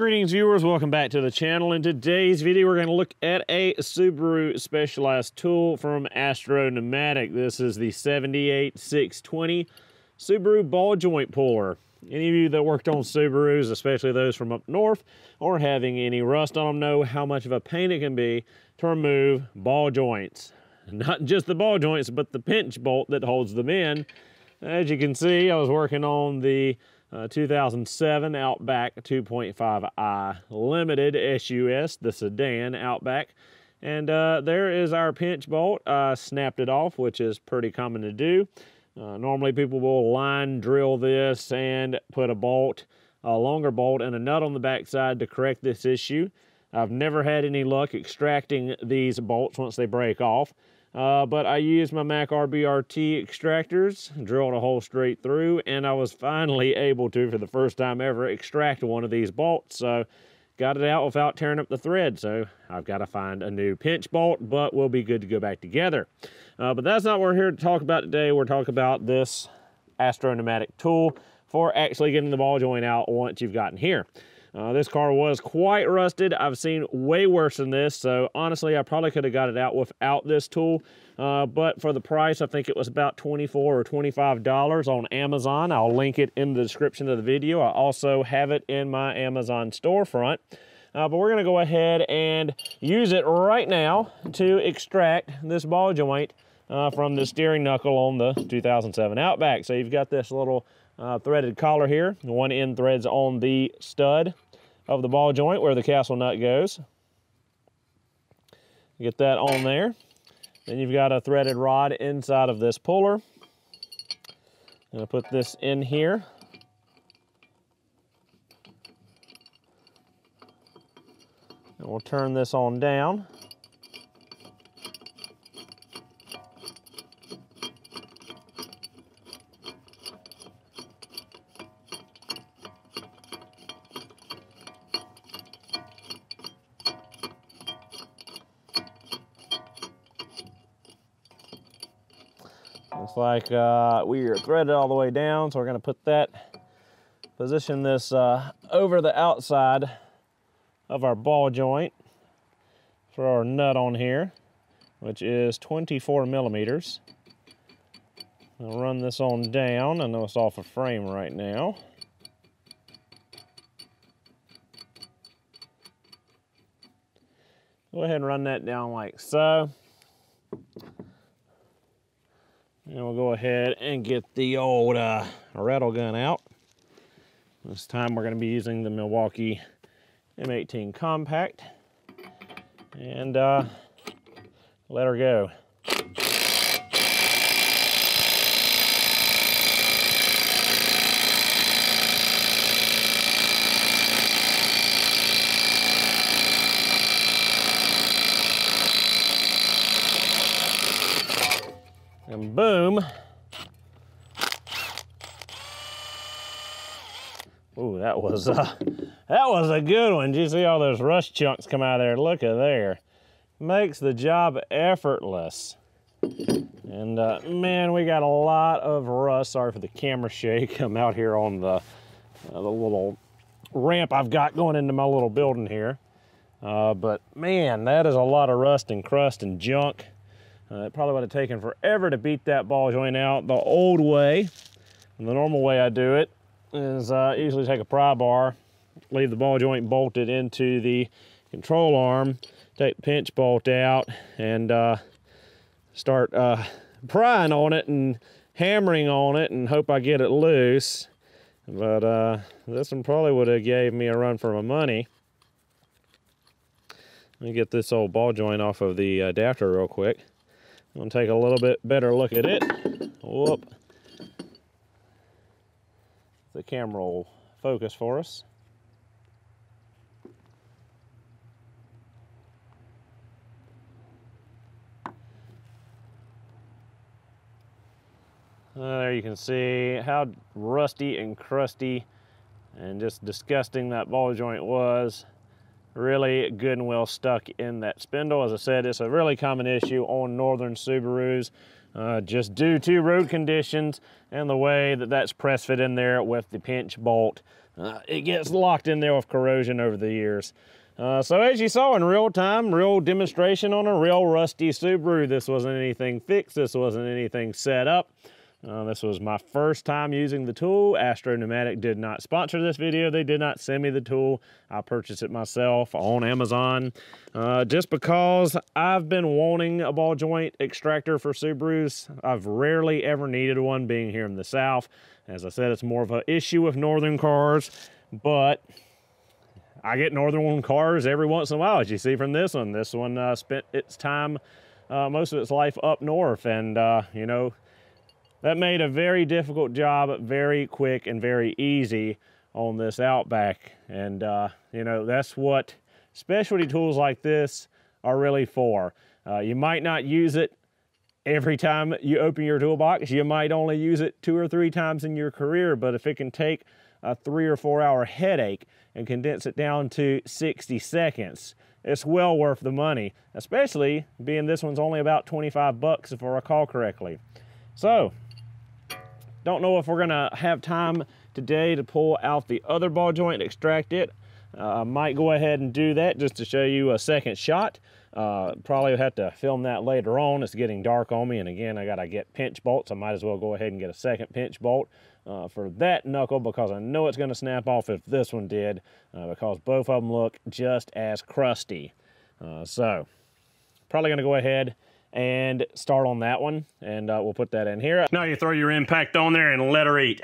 Greetings viewers, welcome back to the channel. In today's video, we're gonna look at a Subaru Specialized tool from Astro Pneumatic. This is the 78620 Subaru ball joint puller. Any of you that worked on Subarus, especially those from up north, or having any rust on them know how much of a pain it can be to remove ball joints. Not just the ball joints, but the pinch bolt that holds them in. As you can see, I was working on the uh, 2007 Outback 2.5i Limited SUS, the sedan Outback. And uh, there is our pinch bolt. I snapped it off, which is pretty common to do. Uh, normally people will line drill this and put a bolt, a longer bolt and a nut on the backside to correct this issue. I've never had any luck extracting these bolts once they break off. Uh, but I used my Mac RBRT extractors, drilled a hole straight through, and I was finally able to, for the first time ever, extract one of these bolts. So got it out without tearing up the thread. So I've got to find a new pinch bolt, but we'll be good to go back together. Uh, but that's not what we're here to talk about today. We're talking about this Astro Pneumatic tool for actually getting the ball joint out once you've gotten here. Uh, this car was quite rusted. I've seen way worse than this, so honestly, I probably could have got it out without this tool. Uh, but for the price, I think it was about 24 or $25 on Amazon. I'll link it in the description of the video. I also have it in my Amazon storefront. Uh, but we're gonna go ahead and use it right now to extract this ball joint uh, from the steering knuckle on the 2007 Outback. So you've got this little uh, threaded collar here. One end threads on the stud of the ball joint where the castle nut goes. Get that on there. Then you've got a threaded rod inside of this puller. I'm gonna put this in here. And we'll turn this on down. Looks like uh, we are threaded all the way down, so we're gonna put that, position this uh, over the outside of our ball joint. Throw our nut on here, which is 24 millimeters. I'll run this on down. I know it's off a frame right now. Go ahead and run that down like so. And we'll go ahead and get the old uh, rattle gun out. This time we're going to be using the Milwaukee M18 Compact. And uh, let her go. And boom. Ooh, that was uh, that was a good one. Did you see all those rust chunks come out of there? Look at there. Makes the job effortless. And uh, man, we got a lot of rust. Sorry for the camera shake. I'm out here on the, uh, the little ramp I've got going into my little building here. Uh, but man, that is a lot of rust and crust and junk. Uh, it probably would have taken forever to beat that ball joint out the old way. The normal way I do it is uh, usually take a pry bar, leave the ball joint bolted into the control arm, take the pinch bolt out, and uh, start uh, prying on it and hammering on it and hope I get it loose. But uh, this one probably would have gave me a run for my money. Let me get this old ball joint off of the adapter real quick. I'm gonna take a little bit better look at it. Whoop. The camera will focus for us. Uh, there you can see how rusty and crusty and just disgusting that ball joint was. Really good and well stuck in that spindle. As I said, it's a really common issue on Northern Subarus. Uh, just due to road conditions and the way that that's press fit in there with the pinch bolt. Uh, it gets locked in there with corrosion over the years. Uh, so as you saw in real time, real demonstration on a real rusty Subaru. This wasn't anything fixed, this wasn't anything set up. Uh, this was my first time using the tool. Astro Pneumatic did not sponsor this video. They did not send me the tool. I purchased it myself on Amazon uh, just because I've been wanting a ball joint extractor for Subarus. I've rarely ever needed one being here in the South. As I said, it's more of an issue with Northern cars, but I get Northern cars every once in a while, as you see from this one. This one uh, spent its time, uh, most of its life up north, and, uh, you know, that made a very difficult job very quick and very easy on this Outback. And, uh, you know, that's what specialty tools like this are really for. Uh, you might not use it every time you open your toolbox. You might only use it two or three times in your career, but if it can take a three or four hour headache and condense it down to 60 seconds, it's well worth the money, especially being this one's only about 25 bucks if I recall correctly. So, don't know if we're gonna have time today to pull out the other ball joint and extract it. Uh, I might go ahead and do that just to show you a second shot. Uh, probably have to film that later on. It's getting dark on me, and again, I gotta get pinch bolts. I might as well go ahead and get a second pinch bolt uh, for that knuckle because I know it's gonna snap off if this one did, uh, because both of them look just as crusty. Uh, so, probably gonna go ahead and start on that one. And uh, we'll put that in here. Now you throw your impact on there and let her eat.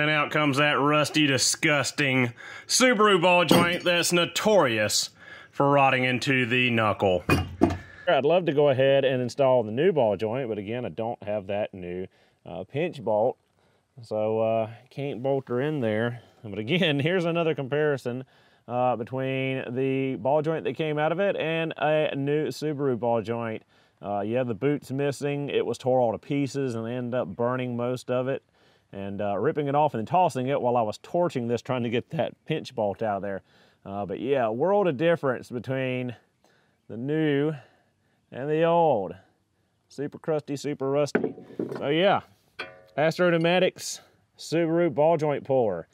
And out comes that rusty, disgusting Subaru ball joint that's notorious for rotting into the knuckle. I'd love to go ahead and install the new ball joint, but again, I don't have that new uh, pinch bolt, so uh, can't bolt her in there. But again, here's another comparison uh, between the ball joint that came out of it and a new Subaru ball joint. Uh, yeah, the boot's missing. It was tore all to pieces and ended up burning most of it and uh, ripping it off and tossing it while I was torching this trying to get that pinch bolt out of there. Uh, but yeah, world of difference between the new and the old. Super crusty, super rusty. So yeah, Astro Pneumatics Subaru ball joint puller.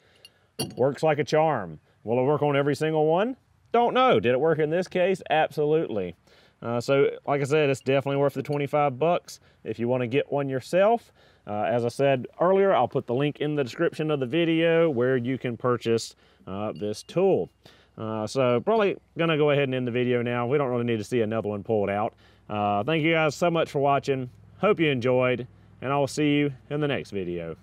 Works like a charm. Will it work on every single one? Don't know. Did it work in this case? Absolutely. Uh, so, like I said, it's definitely worth the 25 bucks if you want to get one yourself. Uh, as I said earlier, I'll put the link in the description of the video where you can purchase uh, this tool. Uh, so probably going to go ahead and end the video now. We don't really need to see another one pulled out. Uh, thank you guys so much for watching. Hope you enjoyed, and I will see you in the next video.